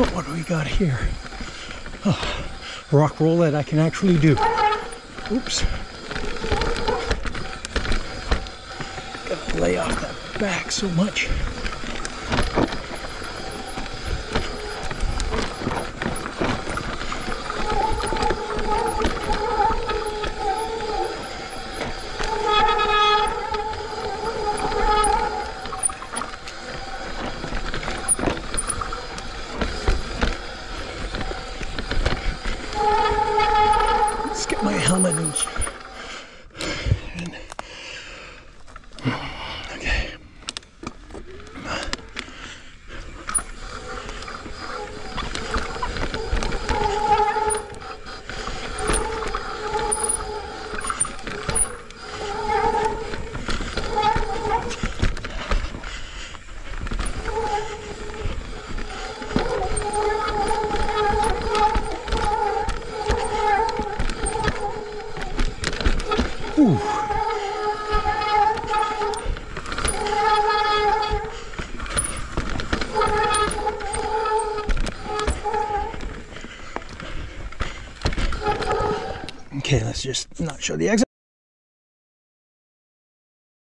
Oh, what do we got here? Oh, rock roll that I can actually do. Oops. Gotta lay off that back so much. Get my helmet and. Ooh. Okay, let's just not show the exit.